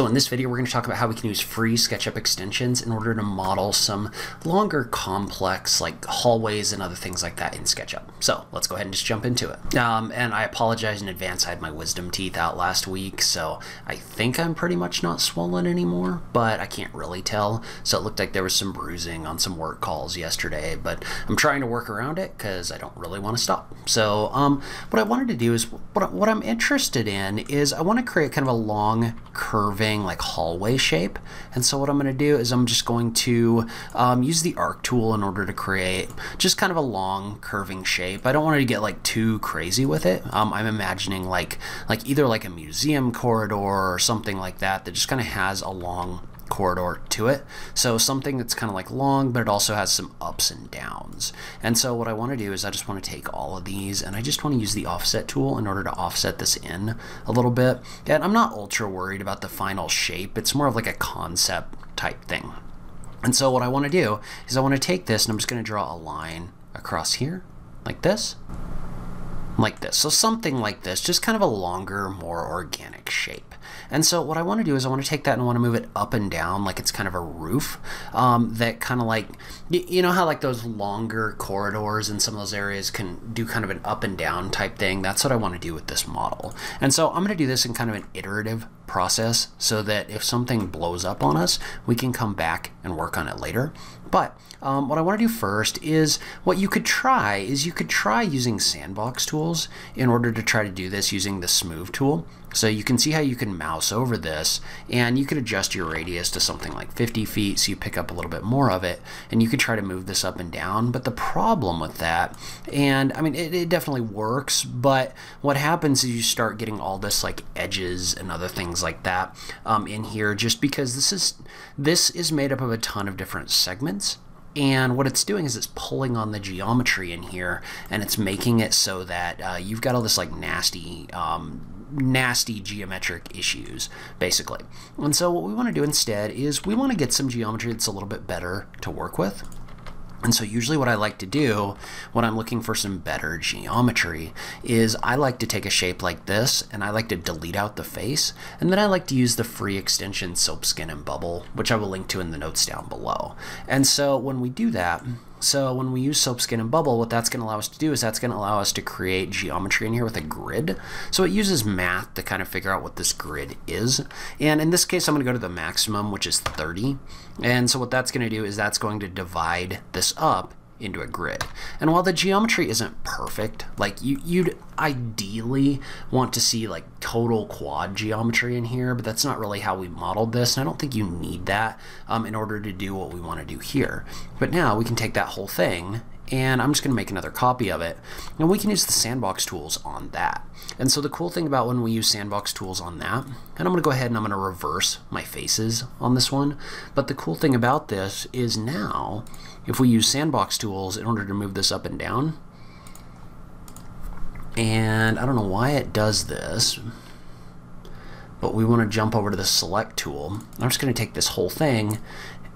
So in this video, we're going to talk about how we can use free SketchUp extensions in order to model some longer complex like hallways and other things like that in SketchUp. So let's go ahead and just jump into it. Um, and I apologize in advance. I had my wisdom teeth out last week, so I think I'm pretty much not swollen anymore, but I can't really tell. So it looked like there was some bruising on some work calls yesterday, but I'm trying to work around it because I don't really want to stop. So um, what I wanted to do is what, what I'm interested in is I want to create kind of a long curve like hallway shape. And so what I'm going to do is I'm just going to um, use the arc tool in order to create just kind of a long curving shape. I don't want to get like too crazy with it. Um, I'm imagining like like either like a museum corridor or something like that that just kind of has a long corridor to it. So something that's kind of like long, but it also has some ups and downs. And so what I want to do is I just want to take all of these and I just want to use the offset tool in order to offset this in a little bit. And I'm not ultra worried about the final shape. It's more of like a concept type thing. And so what I want to do is I want to take this and I'm just going to draw a line across here like this like this. So something like this, just kind of a longer, more organic shape. And so what I want to do is I want to take that and I want to move it up and down like it's kind of a roof um, that kind of like, you know how like those longer corridors in some of those areas can do kind of an up and down type thing? That's what I want to do with this model. And so I'm going to do this in kind of an iterative process so that if something blows up on us, we can come back and work on it later. But um, what I want to do first is what you could try is you could try using sandbox tools in order to try to do this using the smooth tool. So you can see how you can mouse over this and you could adjust your radius to something like 50 feet so you pick up a little bit more of it and you could try to move this up and down. But the problem with that, and I mean, it, it definitely works, but what happens is you start getting all this like edges and other things like that um, in here just because this is, this is made up of a ton of different segments. And what it's doing is it's pulling on the geometry in here and it's making it so that uh, you've got all this like nasty um, nasty geometric issues basically. And so what we want to do instead is we want to get some geometry that's a little bit better to work with and so usually what I like to do when I'm looking for some better geometry is I like to take a shape like this and I like to delete out the face and then I like to use the free extension Soap Skin and Bubble which I will link to in the notes down below. And so when we do that so when we use Soap Skin and Bubble, what that's going to allow us to do is that's going to allow us to create geometry in here with a grid. So it uses math to kind of figure out what this grid is. And in this case, I'm going to go to the maximum, which is 30. And so what that's going to do is that's going to divide this up into a grid. And while the geometry isn't perfect, like you, you'd ideally want to see like total quad geometry in here, but that's not really how we modeled this. And I don't think you need that um, in order to do what we want to do here. But now we can take that whole thing and I'm just going to make another copy of it. And we can use the sandbox tools on that. And so the cool thing about when we use sandbox tools on that, and I'm going to go ahead and I'm going to reverse my faces on this one, but the cool thing about this is now, if we use sandbox tools in order to move this up and down, and I don't know why it does this, but we want to jump over to the select tool. I'm just going to take this whole thing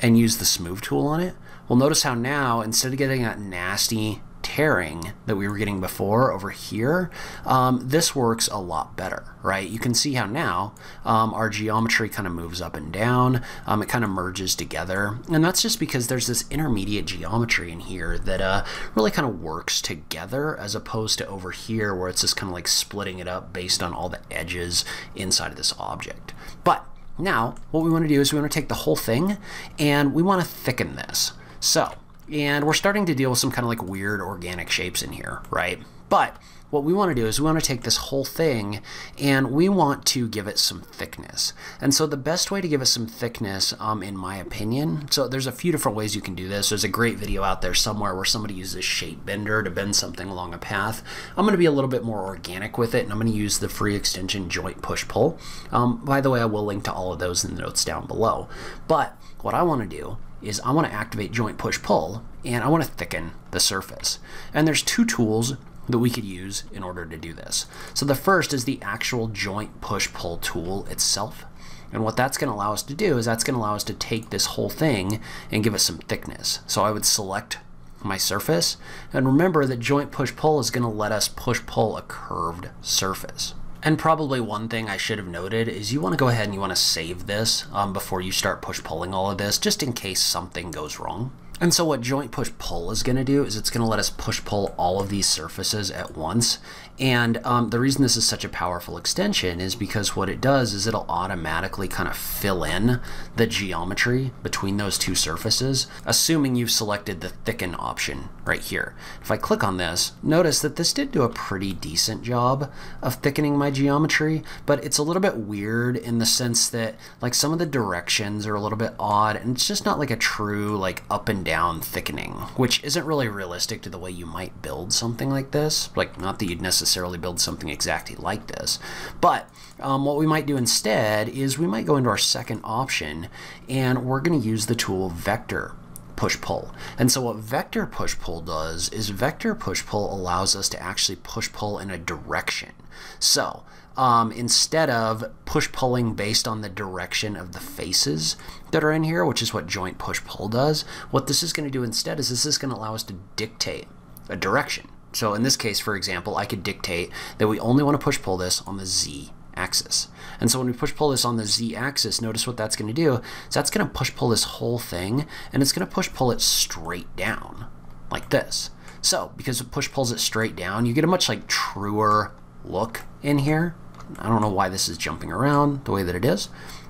and use the smooth tool on it. Well, notice how now, instead of getting that nasty tearing that we were getting before over here, um, this works a lot better, right? You can see how now um, our geometry kind of moves up and down. Um, it kind of merges together. And that's just because there's this intermediate geometry in here that uh, really kind of works together as opposed to over here where it's just kind of like splitting it up based on all the edges inside of this object. But now, what we want to do is we want to take the whole thing and we want to thicken this. So, and we're starting to deal with some kind of like weird organic shapes in here, right? But what we want to do is we want to take this whole thing and we want to give it some thickness. And so the best way to give it some thickness, um, in my opinion, so there's a few different ways you can do this. There's a great video out there somewhere where somebody uses shape bender to bend something along a path. I'm going to be a little bit more organic with it and I'm going to use the free extension joint push pull. Um, by the way, I will link to all of those in the notes down below. But what I want to do is I want to activate joint push pull and I want to thicken the surface. And there's two tools that we could use in order to do this. So the first is the actual joint push-pull tool itself. And what that's going to allow us to do is that's going to allow us to take this whole thing and give us some thickness. So I would select my surface. And remember that joint push-pull is going to let us push-pull a curved surface. And probably one thing I should have noted is you want to go ahead and you want to save this um, before you start push pulling all of this, just in case something goes wrong. And so what joint push pull is going to do is it's going to let us push pull all of these surfaces at once. And um, the reason this is such a powerful extension is because what it does is it'll automatically kind of fill in the geometry between those two surfaces, assuming you've selected the thicken option right here. If I click on this, notice that this did do a pretty decent job of thickening my geometry, but it's a little bit weird in the sense that like some of the directions are a little bit odd and it's just not like a true like up and down thickening, which isn't really realistic to the way you might build something like this. Like, not that you'd necessarily build something exactly like this, but um, what we might do instead is we might go into our second option and we're going to use the tool vector push pull. And so what vector push pull does is vector push pull allows us to actually push pull in a direction. So um, instead of push pulling based on the direction of the faces that are in here, which is what joint push pull does, what this is going to do instead is this is going to allow us to dictate a direction. So in this case, for example, I could dictate that we only want to push pull this on the Z axis. And so when we push pull this on the Z axis, notice what that's going to do that's going to push pull this whole thing and it's going to push pull it straight down like this. So because it push pulls it straight down, you get a much like truer look in here I don't know why this is jumping around the way that it is.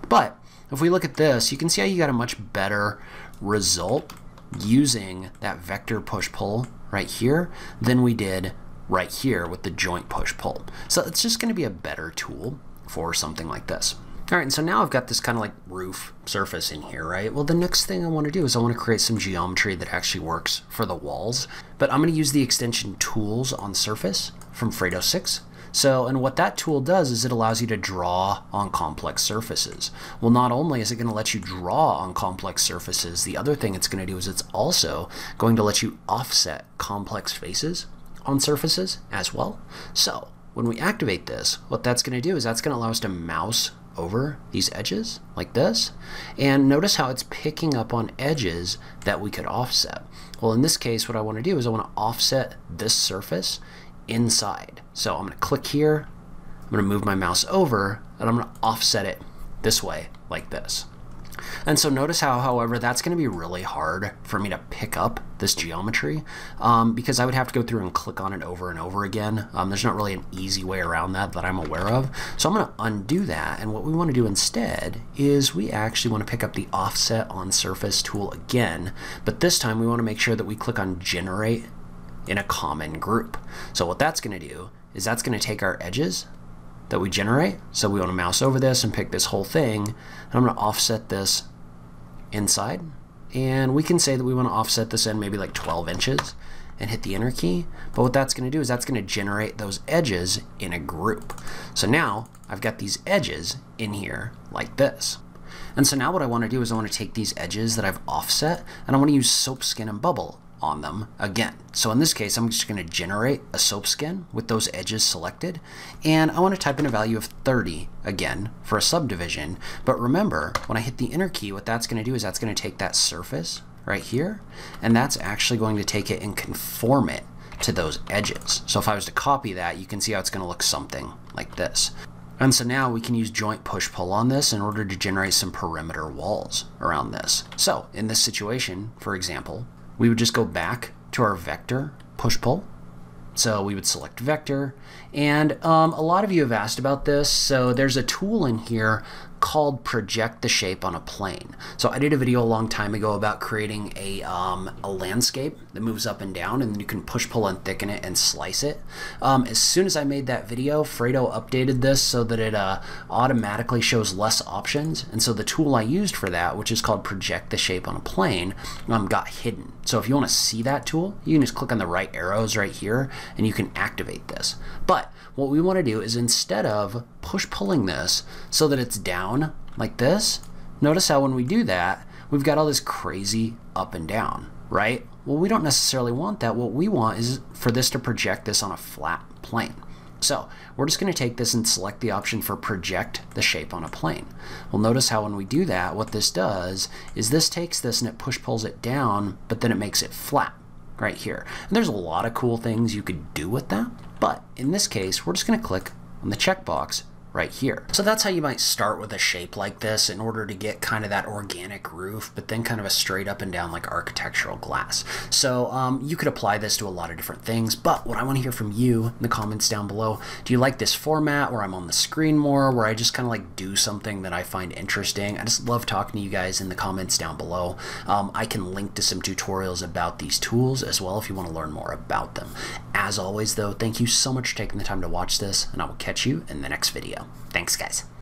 But if we look at this, you can see how you got a much better result using that vector push-pull right here than we did right here with the joint push-pull. So it's just going to be a better tool for something like this. All right, and so now I've got this kind of like roof surface in here, right? Well, the next thing I want to do is I want to create some geometry that actually works for the walls. But I'm going to use the extension Tools on Surface from Fredo 6 so, and what that tool does is it allows you to draw on complex surfaces. Well, not only is it going to let you draw on complex surfaces, the other thing it's going to do is it's also going to let you offset complex faces on surfaces as well. So, when we activate this, what that's going to do is that's going to allow us to mouse over these edges like this. And notice how it's picking up on edges that we could offset. Well, in this case, what I want to do is I want to offset this surface inside. So I'm going to click here, I'm going to move my mouse over, and I'm going to offset it this way, like this. And so notice how, however, that's going to be really hard for me to pick up this geometry um, because I would have to go through and click on it over and over again. Um, there's not really an easy way around that that I'm aware of. So I'm going to undo that. And what we want to do instead is we actually want to pick up the offset on surface tool again. But this time we want to make sure that we click on generate in a common group. So what that's going to do is that's going to take our edges that we generate. So we want to mouse over this and pick this whole thing. And I'm going to offset this inside. And we can say that we want to offset this in maybe like 12 inches and hit the enter key. But what that's going to do is that's going to generate those edges in a group. So now I've got these edges in here like this. And so now what I want to do is I want to take these edges that I've offset and I want to use soap, skin, and bubble on them again. So in this case, I'm just going to generate a soap skin with those edges selected. And I want to type in a value of 30 again for a subdivision. But remember, when I hit the enter key, what that's going to do is that's going to take that surface right here, and that's actually going to take it and conform it to those edges. So if I was to copy that, you can see how it's going to look something like this. And so now we can use joint push-pull on this in order to generate some perimeter walls around this. So in this situation, for example, we would just go back to our vector push-pull. So we would select vector. And um, a lot of you have asked about this. So there's a tool in here called project the shape on a plane. So I did a video a long time ago about creating a, um, a landscape that moves up and down and you can push, pull, and thicken it and slice it. Um, as soon as I made that video, Fredo updated this so that it uh, automatically shows less options. And so the tool I used for that, which is called project the shape on a plane, um, got hidden. So if you want to see that tool, you can just click on the right arrows right here and you can activate this. But what we want to do is instead of push pulling this so that it's down like this, notice how when we do that, we've got all this crazy up and down, right? Well, we don't necessarily want that. What we want is for this to project this on a flat plane. So we're just going to take this and select the option for project the shape on a plane. Well, notice how when we do that, what this does is this takes this and it push pulls it down, but then it makes it flat right here. And there's a lot of cool things you could do with that. But in this case, we're just going to click on the checkbox right here. So that's how you might start with a shape like this in order to get kind of that organic roof, but then kind of a straight up and down like architectural glass. So um, you could apply this to a lot of different things, but what I want to hear from you in the comments down below, do you like this format where I'm on the screen more, where I just kind of like do something that I find interesting? I just love talking to you guys in the comments down below. Um, I can link to some tutorials about these tools as well if you want to learn more about them. As always though, thank you so much for taking the time to watch this, and I will catch you in the next video. Thanks, guys.